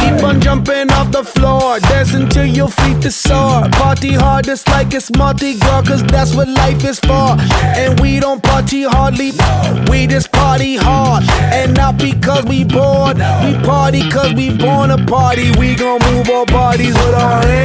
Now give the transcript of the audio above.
Keep on jumping off the floor, dancing till your feet are sore. Party hard, it's like it's Monty, girl, cause that's what life is for. And we don't party hardly, we just party hard. And not because we bored, we party cause we born a party. We gon' move our bodies with our hands.